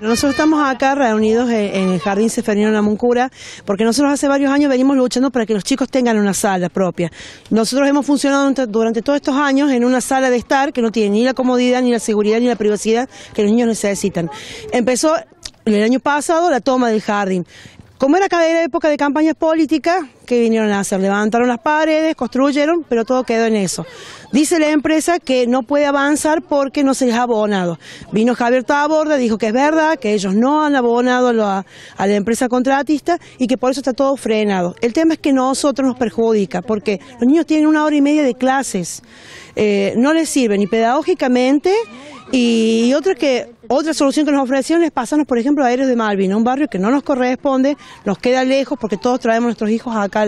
Nosotros estamos acá reunidos en el Jardín Seferino Namuncura porque nosotros hace varios años venimos luchando para que los chicos tengan una sala propia. Nosotros hemos funcionado durante todos estos años en una sala de estar que no tiene ni la comodidad, ni la seguridad, ni la privacidad que los niños necesitan. Empezó el año pasado la toma del jardín. Como era cada época de campañas políticas, ¿qué vinieron a hacer? Levantaron las paredes, construyeron, pero todo quedó en eso. Dice la empresa que no puede avanzar porque no se les ha abonado. Vino Javier Taborda, dijo que es verdad, que ellos no han abonado a, la empresa contratista y que por eso está todo frenado. El tema es que nosotros nos perjudica, porque los niños tienen una hora y media de clases. Eh, no les sirve ni pedagógicamente y otra que otra solución que nos ofrecieron es pasarnos, por ejemplo, a Aéreos de Malvin, un barrio que no nos corresponde, nos queda lejos porque todos traemos nuestros hijos acá a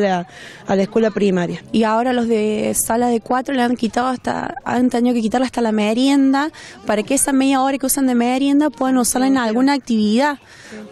la, escuela primaria. Y ahora los de sala de cuatro le han quitado hasta, han tenido que quitarle hasta la merienda para que esa media hora que usan de merienda puedan usarla en alguna actividad.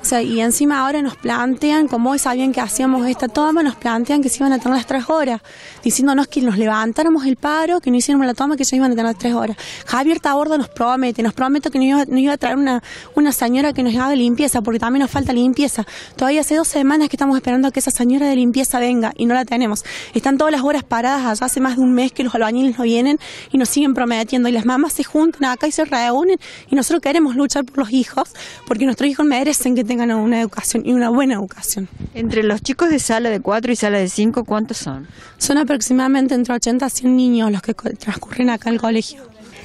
O sea, y encima ahora nos plantean, como hoy sabían que hacíamos esta toma, nos plantean que se iban a tener las tres horas, diciéndonos que nos levantáramos el paro, que no hiciéramos la toma, que se iban a tener las tres horas. Javier Taborda nos promete, nos promete que nos iba a traer una, una señora que nos haga limpieza, porque también nos falta limpieza. Todavía hace dos semanas que estamos esperando a que esa señora de limpieza venga y no la tenemos. Están todas las horas paradas allá, hace más de un mes que los albañiles no vienen y nos siguen prometiendo. Y las mamás se juntan acá y se reúnen y nosotros queremos luchar por los hijos, porque nuestros hijos merecen que tengan una educación y una buena educación. Entre los chicos de sala de 4 y sala de 5, ¿cuántos son? Son aproximadamente entre 80 y 100 niños los que transcurren acá al colegio.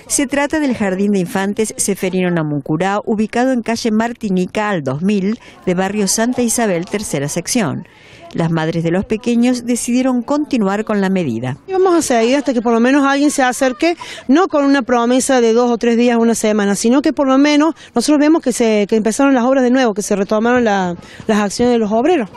Se trata del Jardín de Infantes Seferino Namuncurá, ubicado en calle Martinica al 2000 de barrio Santa Isabel, tercera sección. Las madres de los pequeños decidieron continuar con la medida. Vamos a seguir hasta que por lo menos alguien se acerque, no con una promesa de dos o tres días, una semana, sino que por lo menos nosotros vemos que, se, que empezaron las obras de nuevo, que se retomaron las acciones de los obreros.